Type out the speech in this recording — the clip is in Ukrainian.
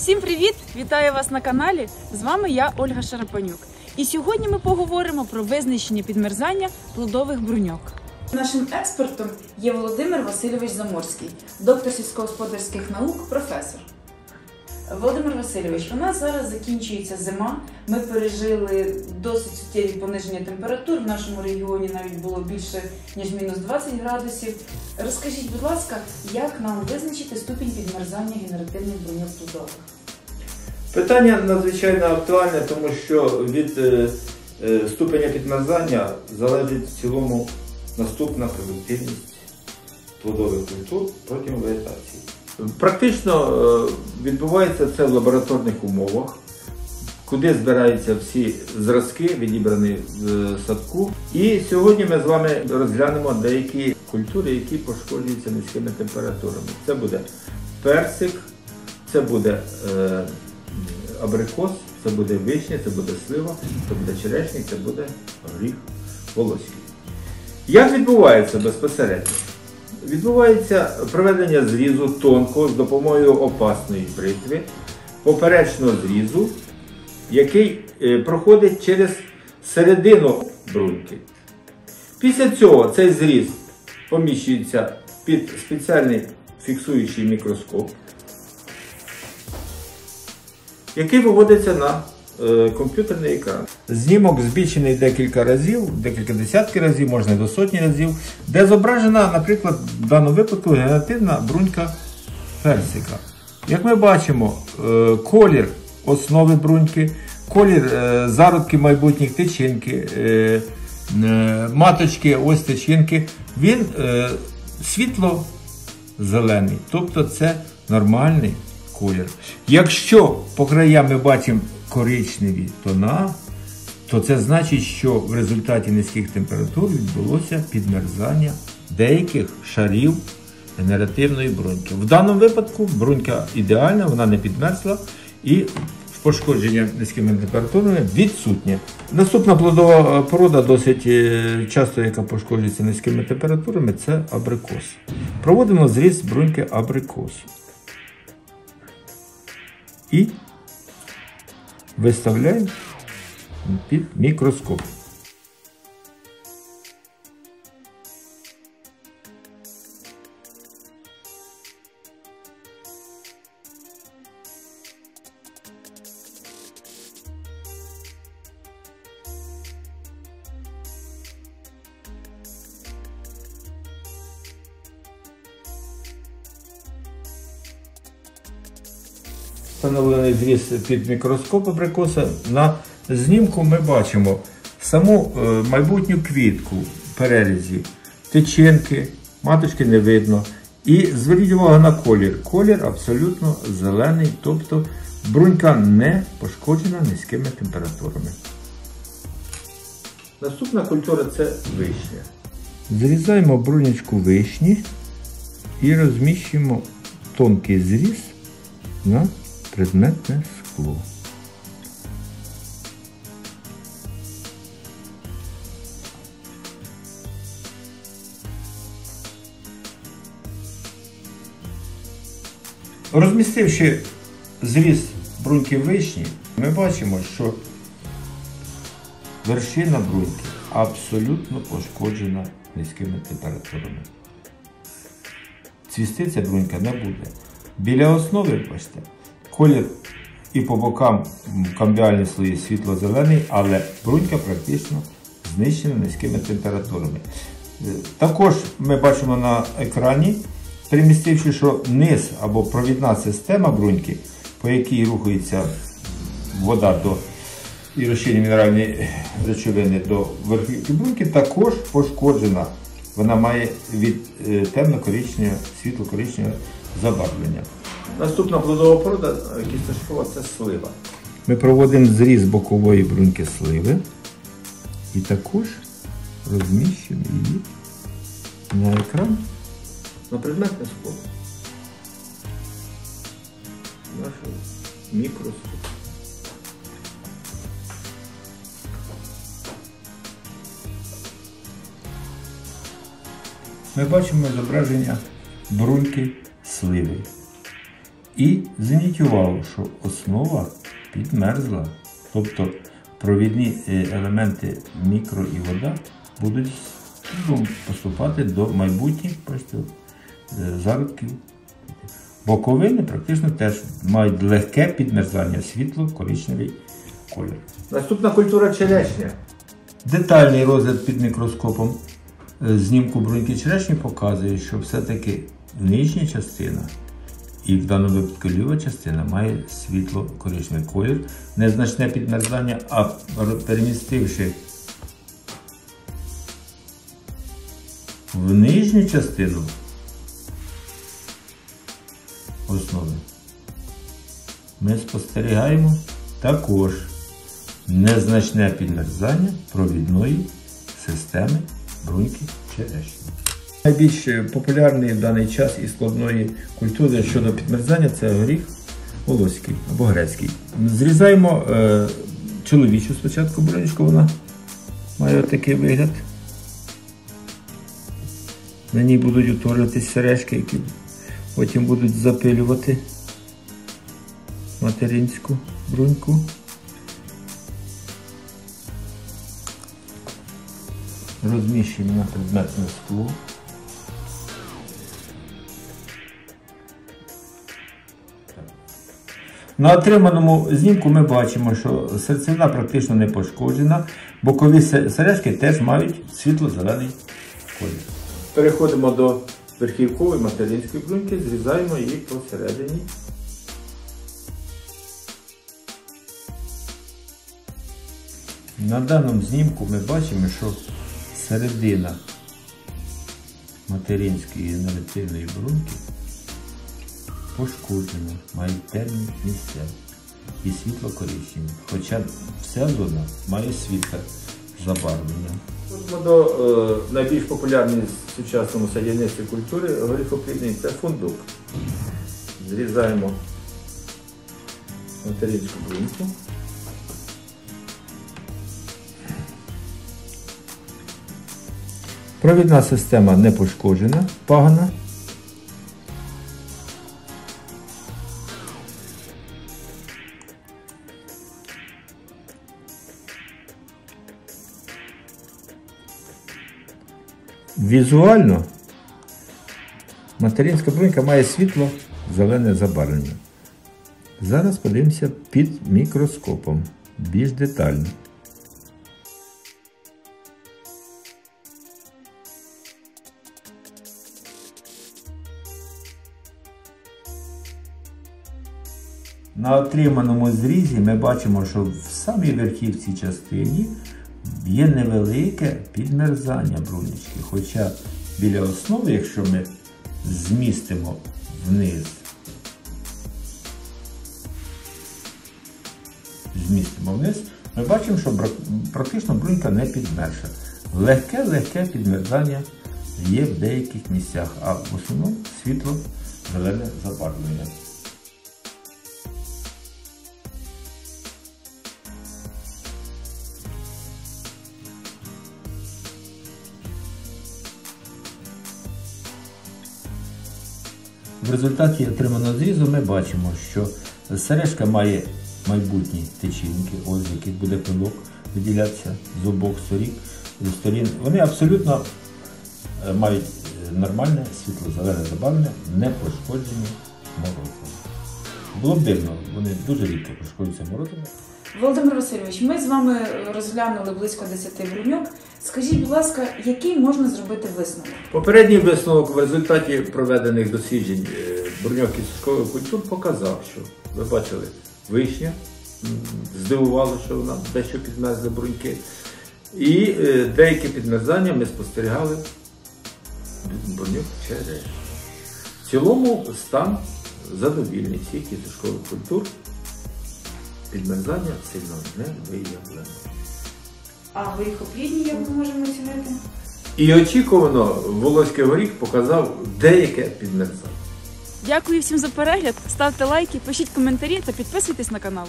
Всім привіт! Вітаю вас на каналі. З вами я, Ольга Шарапанюк. І сьогодні ми поговоримо про визначення підмерзання плодових бруньок. Нашим експертом є Володимир Васильович Заморський, доктор сільськогосподарських наук, професор. Володимир Васильович, у нас зараз закінчується зима. Ми пережили досить суттєві пониження температур. В нашому регіоні навіть було більше ніж мінус 20 градусів. Розкажіть, будь ласка, як нам визначити ступінь підмерзання генеративних бруньок плодових? Питання надзвичайно актуальне, тому що від е, е, ступеня підмерзання залежить в цілому наступна продуктивність плодових культур протягом вегетації. Практично е, відбувається це в лабораторних умовах, куди збираються всі зразки, відібрані в е, садку. І сьогодні ми з вами розглянемо деякі культури, які пошкоджуються низькими температурами. Це буде персик, це буде е, абрикос, це буде вишня, це буде слива, це буде черешник, це буде горіх волоський. Як відбувається безпосередньо? Відбувається проведення зрізу тонкого з допомогою опасної бритви, поперечного зрізу, який е, проходить через середину бруньки. Після цього цей зріз поміщується під спеціальний фіксуючий мікроскоп, який виводиться на комп'ютерний екран. Знімок збільшений декілька разів, декілька десятків разів, можна до сотні разів, де зображена, наприклад, в даному випадку генеративна брунька персика. Як ми бачимо, е, колір основи бруньки, колір е, зародки майбутніх тичинки, е, е, маточки, ось тичинки, він е, світло-зелений, тобто це нормальний колір. Якщо по краям ми бачимо коричневі тона, то це значить, що в результаті низьких температур відбулося підмерзання деяких шарів генеративної бруньки. В даному випадку брунька ідеальна, вона не підмерзла і пошкодження низькими температурами відсутнє. Наступна плодова порода, досить е, часто, яка пошкоджується низькими температурами, це абрикос. Проводимо зріз бруньки абрикосу. І виставляємо під мікроскоп. Встановлений зріз під мікроскоп абрикоса. На знімку ми бачимо саму е, майбутню квітку перерізі, тичинки, маточки не видно. І зверніть увагу на колір. Колір абсолютно зелений, тобто брунька не пошкоджена низькими температурами. Наступна культура це вишня. Зрізаємо брунячку вишні і розміщуємо тонкий зріз на предметне скло. Розмістивши зріз бруньки вишні, ми бачимо, що вершина бруньки абсолютно пошкоджена низькими температурами. Цвісти ця брунька не буде. Біля основи, бачите, колір і по бокам камбіальні слої світло-зелений, але брунька практично знищена низькими температурами. Також ми бачимо на екрані, примістивши, що низ або провідна система бруньки, по якій рухається вода до і розчинні мінеральні речовини до верхівки бруньки, також пошкоджена. Вона має від е, темно-коричневого, світло-коричневого забарвлення. Наступна плодова порода кісточкова це слива. Ми проводимо зріз бокової бруньки сливи і також розміщуємо її на екран на предметне скло. Нашого мікроскопу. Ми бачимо зображення бруньки сливи. і зініціював, що основа підмерзла. Тобто провідні е, елементи мікро і вода будуть поступати до майбутніх е, зародків. Боковини практично теж мають легке підмерзання світло коричневий колір. Наступна культура черешня. Детальний розгляд під мікроскопом е, знімку бруньки черешні показує, що все-таки нижня частина і в даному випадку ліва частина має світло коричневий колір, незначне підмерзання, а перемістивши в нижню частину основи, ми спостерігаємо також незначне підмерзання провідної системи бруньки черешні. Найбільш популярний в даний час і складної культури щодо підмерзання це горіх волоський або грецький. Зрізаємо е, чоловічу спочатку брунечку, вона має такий вигляд. На ній будуть утворюватися сережки, які потім будуть запилювати материнську бруньку. Розміщуємо на предметне скло. На отриманому знімку ми бачимо, що серцевина практично не пошкоджена, бокові се- сережки теж мають світло-зелений колір. Переходимо до верхівкової материнської бруньки, зрізаємо її посередині. На даному знімку ми бачимо, що середина материнської генеративної бруньки пошкоджена, має темні місця і світло коричневі. Хоча вся зона має світле забарвлення. До е, найбільш популярної в сучасному садівництві культури горіхоплідний це фундук. Зрізаємо материнську бруньку. Провідна система не пошкоджена, пагана. Візуально материнська брунька має світло зелене забарвлення. Зараз подивимося під мікроскопом більш детально. На отриманому зрізі ми бачимо, що в самій верхівцій частині є невелике підмерзання брунечки. Хоча біля основи, якщо ми змістимо вниз, змістимо вниз, ми бачимо, що практично брунька не підмерша. Легке-легке підмерзання є в деяких місцях, а в основному світло зелене забарвлення. В результаті отриманого зрізу ми бачимо, що сережка має майбутні течінки, ось з яких буде пилок виділятися з обох сторін. Вони абсолютно е, мають е, нормальне світло-зелене забарвлення, не пошкоджені морозом. Було б дивно, вони дуже рідко пошкоджуються морозом. Володимир Васильович, ми з вами розглянули близько 10 бруньок. Скажіть, будь ласка, який можна зробити висновок? Попередній висновок в результаті проведених досліджень е, і культур показав, що ви бачили, вишня здивувало, що вона дещо підмерзли бруньки. І е, деякі підмерзання ми спостерігали від бруньок. В цілому стан задовільний цих і культур. Підмерзання сильно не виявлено. А горіхоплідні, як ми можемо оцінити? І очікувано Волоський горіх показав деяке підмерзання. Дякую всім за перегляд. Ставте лайки, пишіть коментарі та підписуйтесь на канал.